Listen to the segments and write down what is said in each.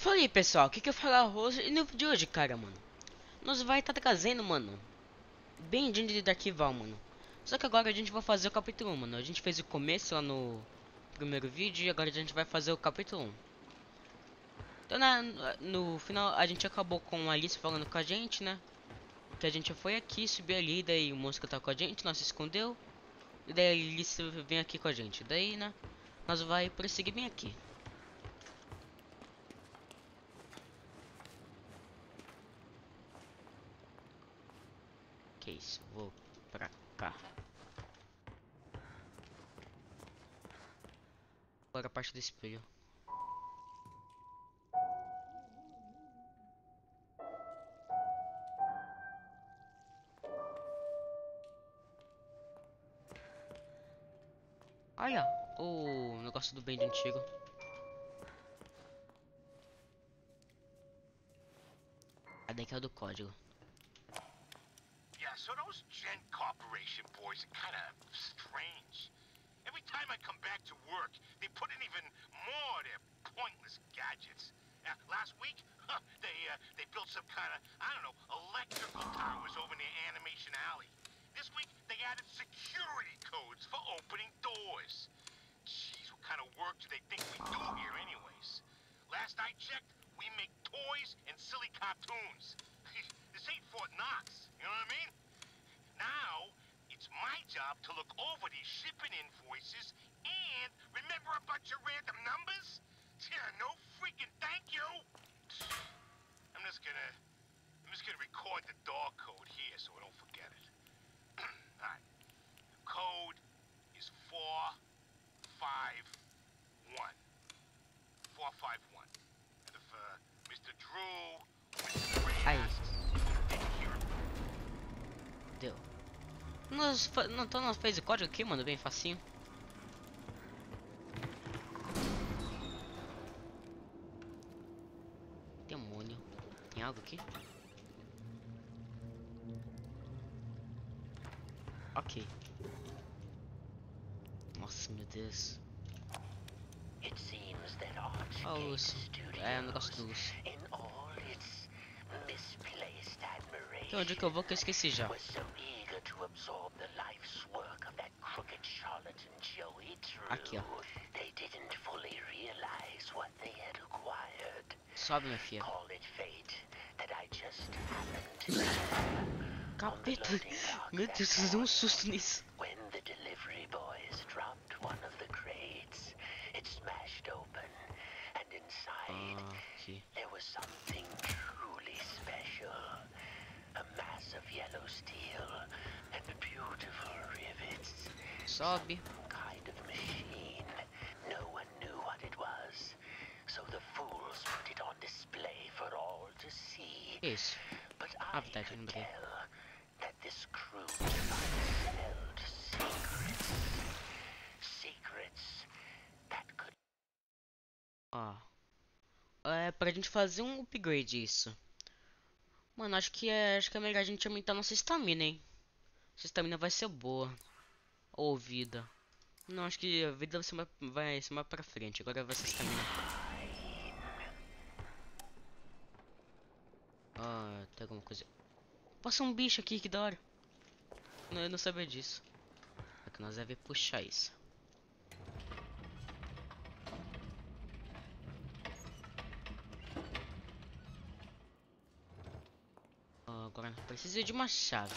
Fala aí pessoal, o que, que eu falar hoje e no vídeo de hoje, cara, mano? Nós vai estar tá trazendo, mano, bem de arquival, mano. Só que agora a gente vai fazer o capítulo 1, mano. A gente fez o começo lá no primeiro vídeo e agora a gente vai fazer o capítulo 1. Então, na, no final, a gente acabou com a Alice falando com a gente, né? Que a gente foi aqui, subiu ali, daí o monstro tá com a gente, nós se escondeu. E daí a Alice vem aqui com a gente. Daí, né? Nós vai prosseguir bem aqui. Que isso, vou pra cá. Agora a parte do espelho. Olha, o negócio do bem antigo. A daqui é do código. Yeah, so those Gen Corporation boys are kind of strange. Every time I come back to work, they put in even more of their pointless gadgets. Uh, last week, huh, they uh, they built some kind of I don't know electrical towers over near Animation Alley. This week, they added security codes for opening doors. Jeez, what kind of work do they think we do here anyways? Last I checked, we make toys and silly cartoons. this ain't Fort Knox, you know what I mean? Now, my job to look over these shipping invoices and remember a Fa- não, então nós fez o código aqui, mano, bem facinho. Demônio. Tem algo aqui? Ok. Nossa, meu Deus. It seems that Archgate Ah, o urso. Studios, É, o negócio misplaced admiration, Então, onde que eu vou que eu esqueci já. To absorb the life's work of that crooked charlatan Joey Drew, Aqui, ó. they didn't fully realize what they had acquired. Sobe, minha filha. Call it fate that I just happened to Capeta. Meu Deus, vocês um susto nisso. when the delivery boys dropped one of the crates. It smashed open, and inside Ah. There was something held secrets. Secrets that could Ó. É pra gente fazer um upgrade isso. Mano, acho que é, acho que é melhor a gente aumentar nossa estamina, hein? Essa estamina vai ser boa. Ou vida. Não, acho que a vida vai ser mais, vai ser mais pra frente. Agora vai ser estamina. Ah, tem alguma coisa. Passa um bicho aqui, que da hora. Não, eu não sabia disso. É que nós deve puxar isso. Ah, Agora precisa de uma chave.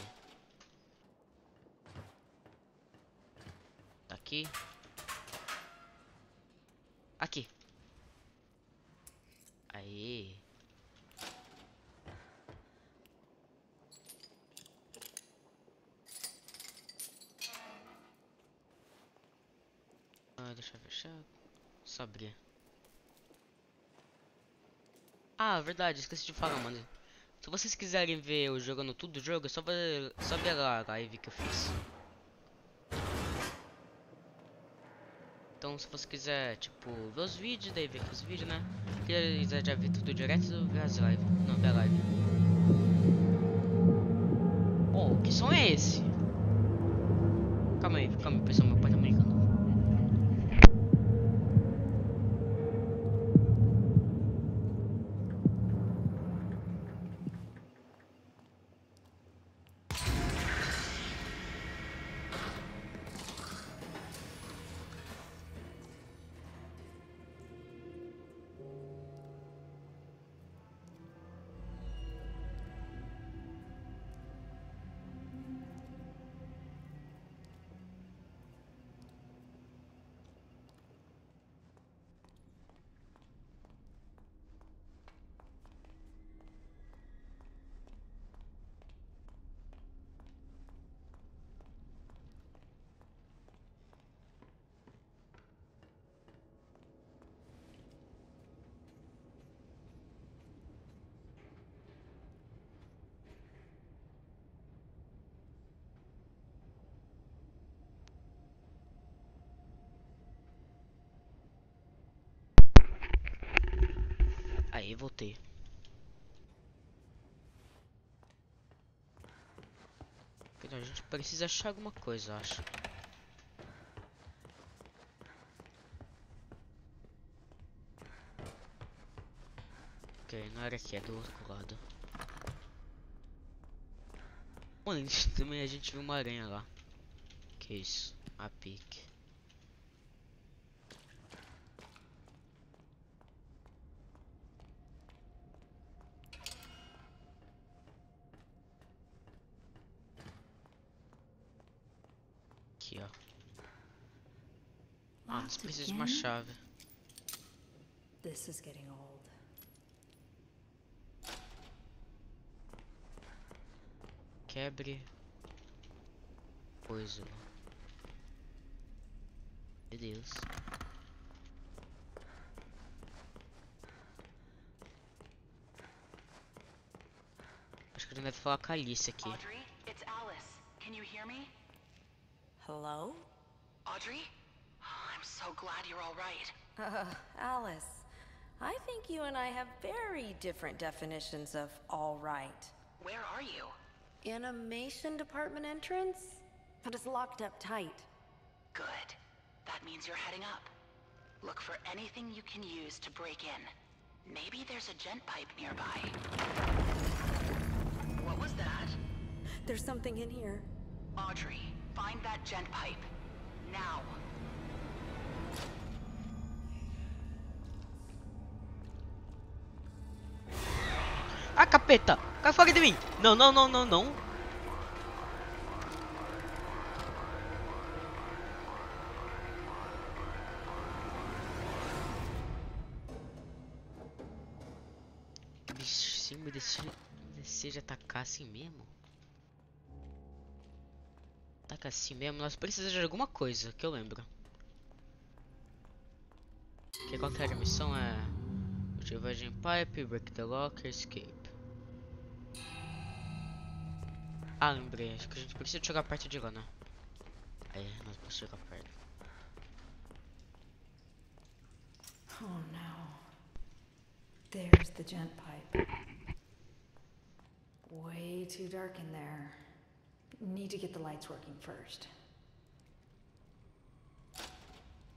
Tá aqui. Aqui. Aí. Ah, deixa eu fechar. Só abrir. Ah, verdade, esqueci de falar, mano. Se vocês quiserem ver eu jogando tudo o jogo, é só ver, só ver lá a live que eu fiz. Então se você quiser, tipo, ver os vídeos, daí ver os vídeos, né? Se quiser já ver tudo direto, ver as lives. Não, ver a live. Oh, que som é esse? Calma aí, calma aí, pessoal, meu pai tá me Aí, voltei. Então, a gente precisa achar alguma coisa, acho. Ok, não era aqui, é do outro lado. Mano, também a gente viu uma aranha lá. Que isso? A pique. Aqui, ó. Locked precisamos de uma chave. This is getting old. Quebre. Coisa. Meu Deus. Acho que ele deve falar com a Alice aqui. Audrey, it's Alice. Can you hear me? Hello? Audrey? So glad you're all right. Uh, Alice. I think you and I have very different definitions of all right. Where are you? Animation department entrance? But it's locked up tight. Good. That means you're heading up. Look for anything you can use to break in. Maybe there's a gent pipe nearby. What was that? There's something in here. Audrey, find that gent pipe. Now. Ah, capeta! Cai fora de mim! Não, não, não, não, não. Bicho, se me dese- deseja atacar assim mesmo? Ataca assim mesmo? Nós precisamos de alguma coisa, que eu lembro. Que qual que era a missão? É... Retrieve pipe, break the locker, escape. Ah, lembrei. Acho que a gente precisa jogar perto de lá, né? Aí, nós podemos chegar perto. Oh no. There's the gent pipe. Way too dark in there. Need to get the lights working first.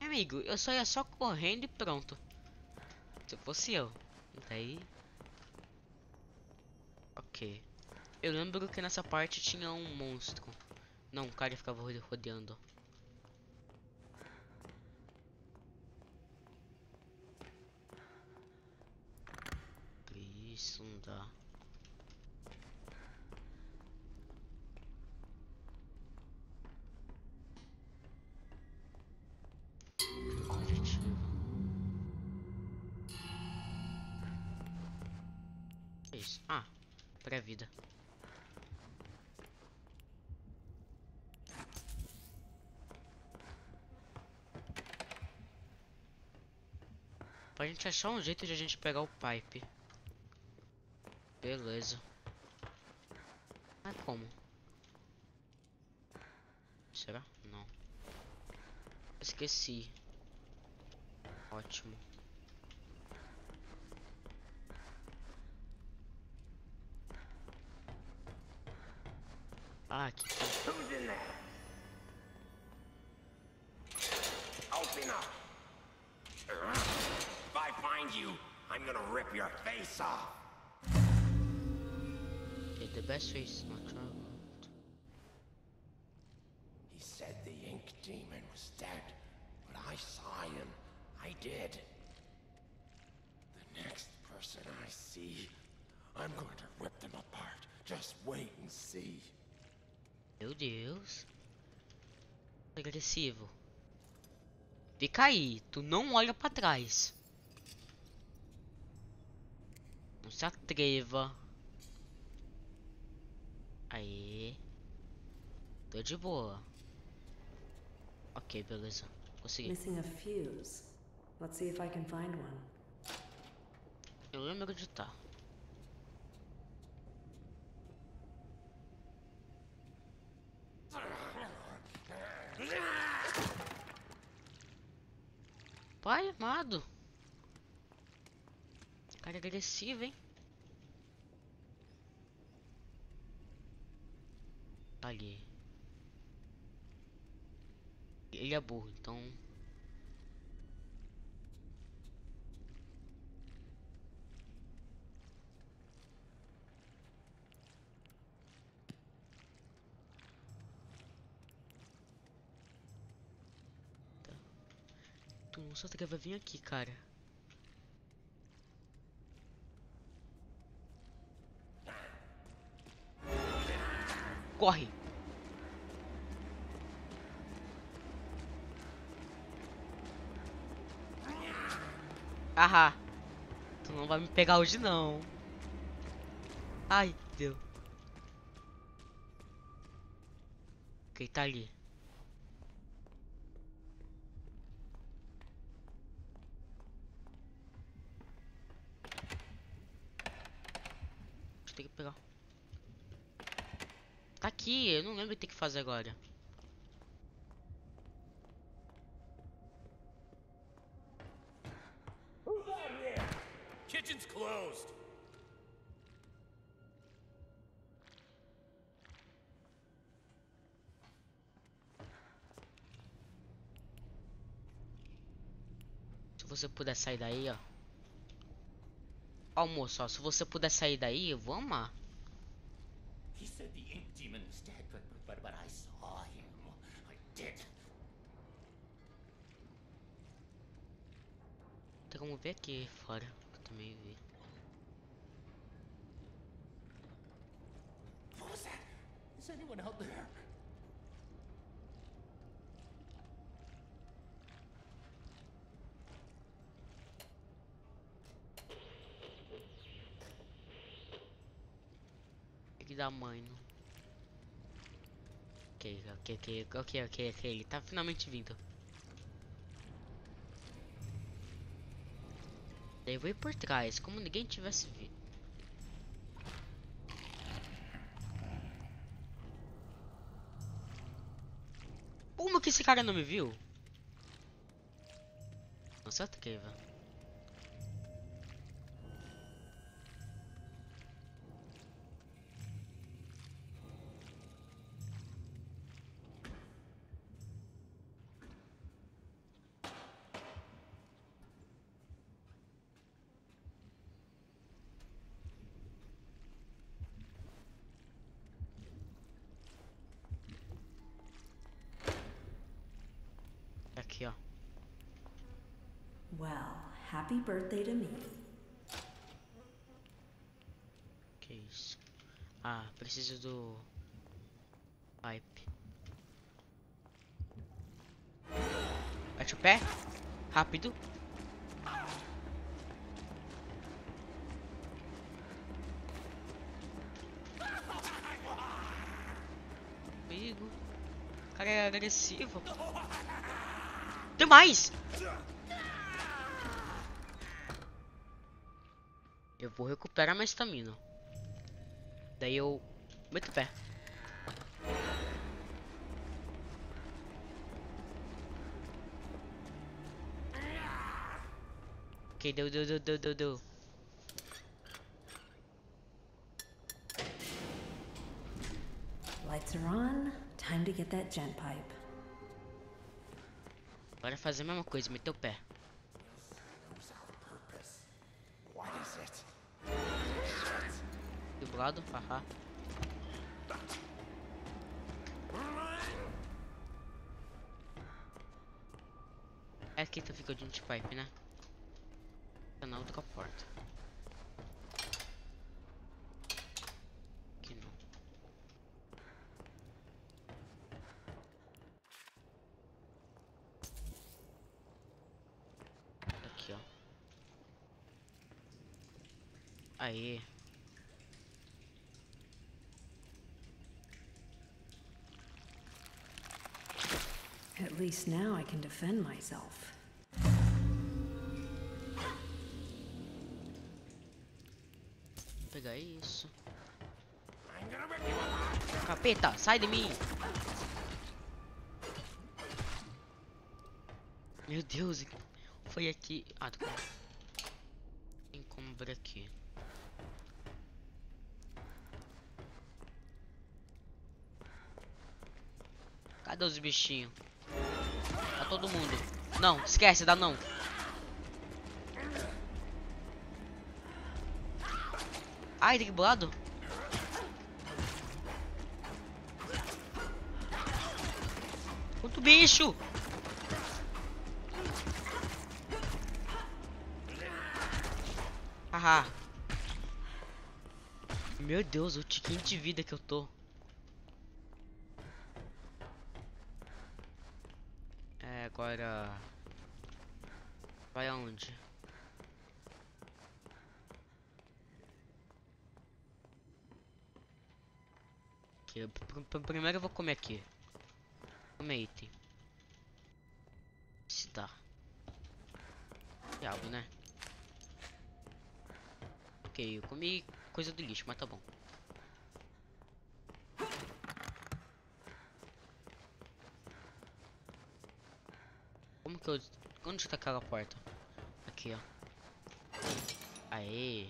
Amigo, eu só ia só correndo e pronto. Se fosse eu. Daí... Ok. Eu lembro que nessa parte tinha um monstro. Não, um cara ficava rode- rodeando. Isso não dá. Isso? Ah, pré-vida. Pra gente achar um jeito de a gente pegar o pipe. Beleza. Mas como? Será? Não. Esqueci. Ótimo. Ah, aqui gonna rip your face off! Okay, the best is not travel. He said the ink demon was dead, but I saw him. I did. The next person I see, I'm going to rip them apart. Just wait and see. Meu Deus. Agressivo. Fica aí, tu não olha pra trás. Não se atreva. Aí. Tô de boa. Ok, beleza. Consegui. Missing a fuse. Let's see if I can find one. Eu lembro de tá. Pai amado. Cara agressivo, hein? Tá ali. Ele é burro, então... Tá. Tu não sabe que vai vir aqui, cara. Corre! Haha. Tu não vai me pegar hoje não. Ai, deu. Ok, tá ali. Deixa eu ter que pegar. Tá aqui, eu não lembro o que tem que fazer agora. Kitchen's closed. Se você puder sair daí, ó. Ó, moço, ó, se você puder sair daí, eu vou amar. He said the Tem como ver aqui fora. que Eu também vi. What was that? Is anyone out there? Filho da mãe, não. Ok, ok, ok, ok, ok, ok. Ele tá finalmente vindo. Daí vou ir por trás, como ninguém tivesse visto. Como que esse cara não me viu? Nossa, incrível. Well, happy birthday to me. Que isso? Ah, preciso do pipe. Bate o pé. Rápido. Amigo. O cara é agressivo. Tem mais! Eu vou recuperar minha estamina. Daí eu meto o pé. Ok, deu, deu, deu, deu, deu, deu. Lights are on. Time to get that gent pipe. Bora fazer a mesma coisa, meter o pé. Do lado, haha. É aqui que fica o Giant Pipe, né? Tá na outra porta. Aqui não. Aqui, ó. Aí. At least now I can defend myself. Vou pegar isso. Capeta, sai de mim! Meu Deus, foi aqui. Ah, tá. Tem como ver aqui. Cadê os bichinhos? Todo mundo. Não, esquece, dá não. Ai, tem que lado? Quanto bicho! Haha. Meu Deus, o tiquinho de vida que eu tô. Agora... Vai aonde? Pr- primeiro eu vou comer aqui. Comer item. Se dá. Diabo, né? Ok, eu comi coisa do lixo, mas tá bom. Como que eu... Onde tá aquela porta? Aqui, ó. Aê.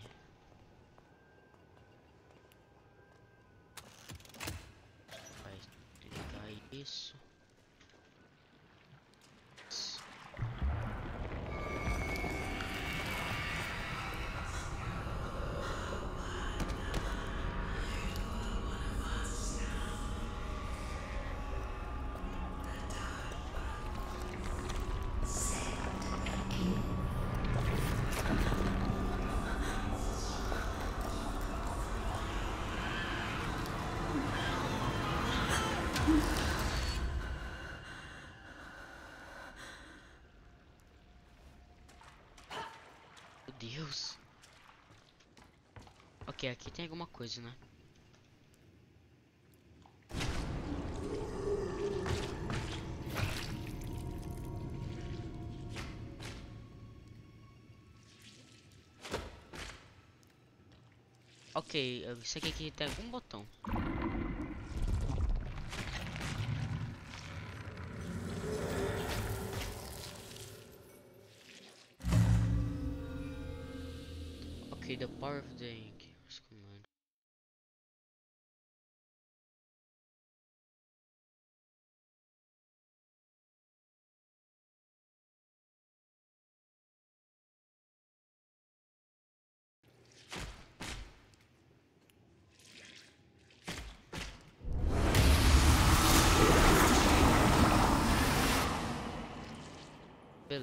Ok, aqui tem alguma coisa, né? Ok, isso aqui, aqui tem algum botão.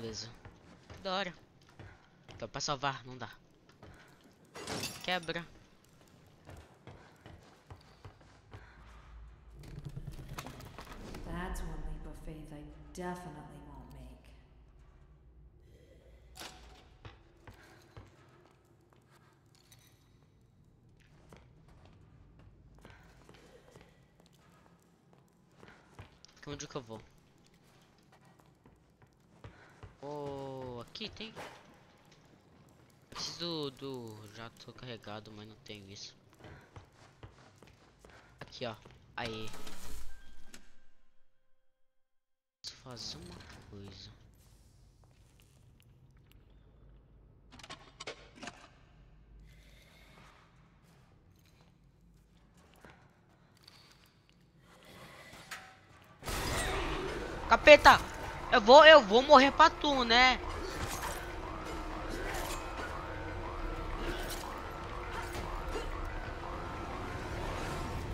Beleza. Da hora. Então pra salvar, não dá. Quebra. That's one leap of faith I definitely won't make. Onde que eu vou? Oh, aqui tem. Preciso do jato carregado, mas não tenho isso. Aqui, ó. Aí. Preciso fazer uma coisa. Capeta! Eu vou, eu vou morrer pra tu, né?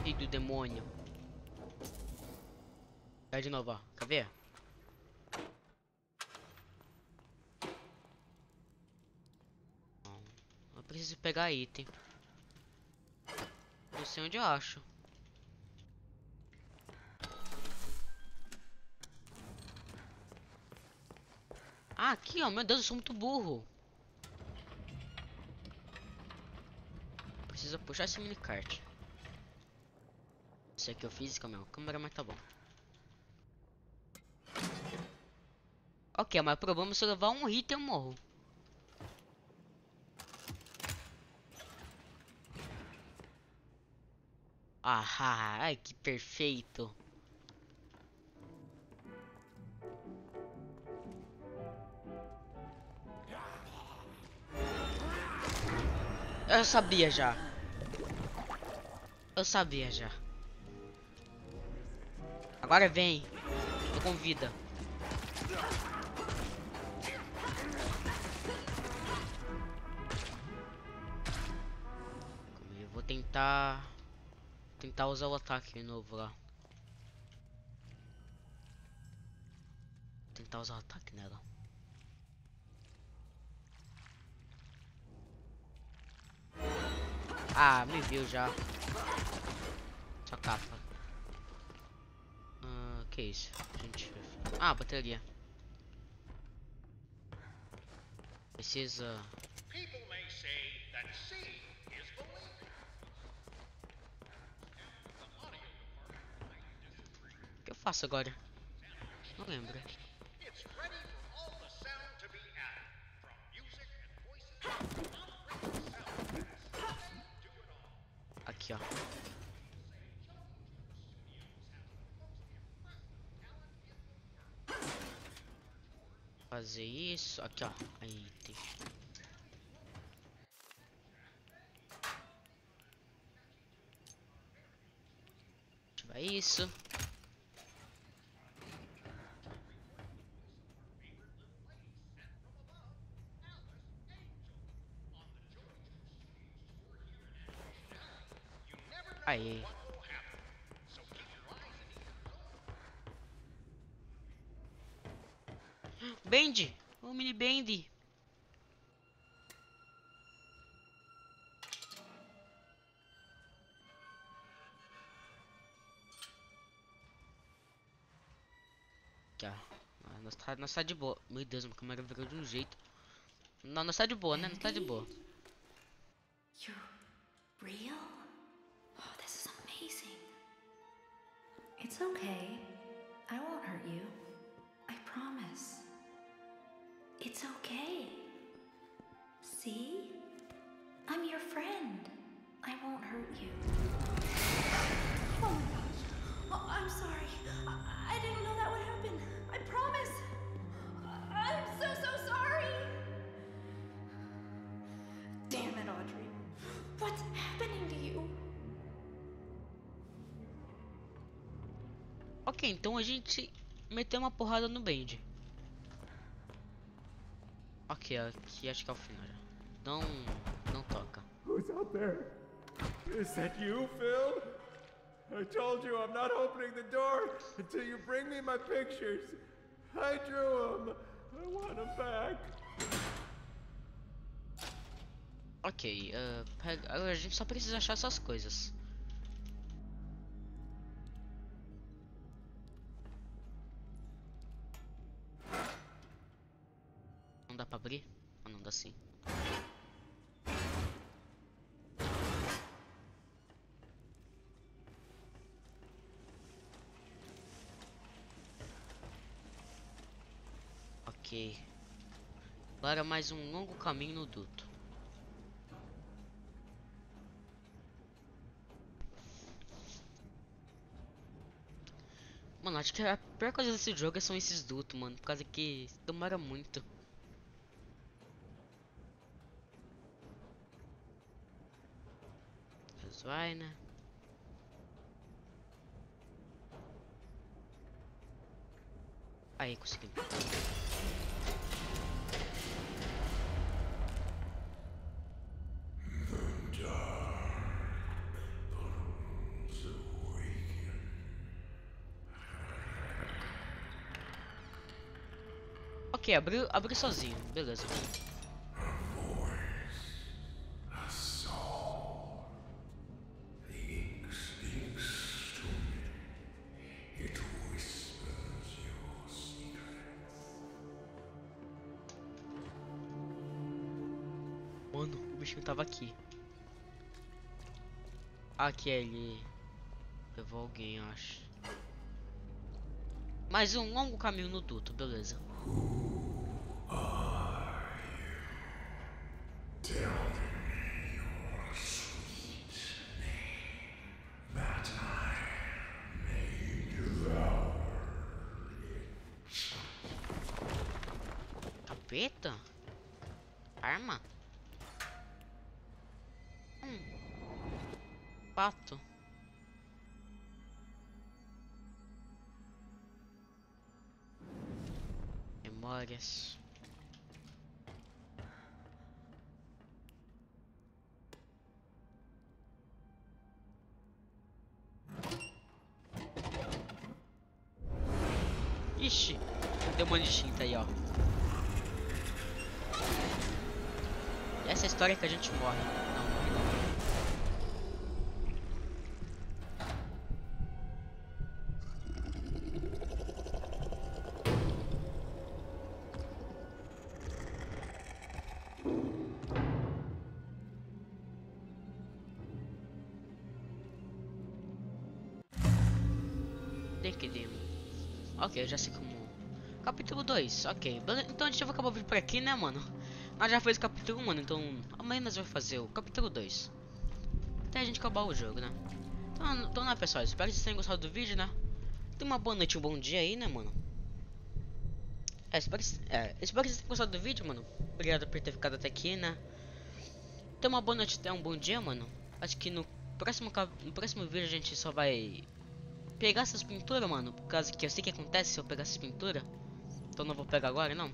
Filho do demônio. Vai de novo, ó. Quer ver? Eu preciso pegar item. Não sei onde eu acho. Ah, aqui, ó. Meu Deus, eu sou muito burro. Precisa puxar esse minicart. Isso aqui eu fiz com a minha câmera, mas tá bom. Ok, mas o problema é se eu levar um hit eu morro. Ah, ai, que perfeito. Eu sabia já. Eu sabia já. Agora vem. Com vida. Eu vou tentar... Tentar usar o ataque novo lá. Tentar usar o ataque nela. Ah, me viu já. Só capa. Ah, que isso? Gente. Ah, bateria. Precisa. People may say that seeing is believing. O que eu faço agora? Não lembro. It's ready for all the sound to be added, from music and voices. Aqui, ó. Fazer isso. Aqui, ó. Aí tem. Ativar isso. Aí. Bend! O mini ó. Ah, Nós tá, nós tá de boa. Meu Deus, a câmera virou de um jeito. Não, nós tá de boa, né? Nós tá de boa. It's okay. I won't hurt you. I promise. It's okay. See? I'm your friend. Ok, então a gente meteu uma porrada no Bend. Ok, aqui acho que é o final já. Não, não toca. Who's out there? Is that you, Phil? I told you I'm not opening the door until you bring me my pictures. I drew them. I want them back. Ok, ah, pega- agora a gente só precisa achar essas coisas. Pra abrir? Ah, não dá sim. Ok. Agora mais um longo caminho no duto. Mano, acho que a pior coisa desse jogo são esses dutos, mano. Por causa que demora muito. Mas vai, né? Aí, consegui. Ok, abriu, abriu sozinho, beleza. Aqui ele levou alguém, eu acho. Mais um longo caminho no duto, beleza. Capeta? Arma? Pato. Memórias. Ixi, deu uma distinta aí, ó. E essa é a história que a gente morre. Ok, já sei como. Capítulo 2, ok. Então a gente vai acabar o vídeo por aqui, né, mano? Nós já fez o capítulo 1, mano, então amanhã nós vamos fazer o capítulo 2. Até a gente acabar o jogo, né? Então, então né, pessoal, espero que vocês tenham gostado do vídeo, né? Tenha uma boa noite, um bom dia aí, né, mano? É, espero que, é, espero que vocês tenham gostado do vídeo, mano. Obrigado por ter ficado até aqui, né? Tenha uma boa noite, até um bom dia, mano. Acho que no próximo, no próximo vídeo a gente só vai pegar essas pinturas, mano. Por causa que eu sei que acontece se eu pegar essas pinturas. Então não vou pegar agora, não.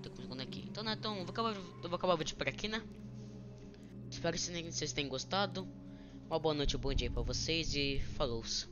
Tô aqui. Então, né, então, vou acabar, vou acabar o vídeo por aqui, né? Espero que vocês tenham gostado. Uma boa noite, um bom dia pra vocês e falou-se.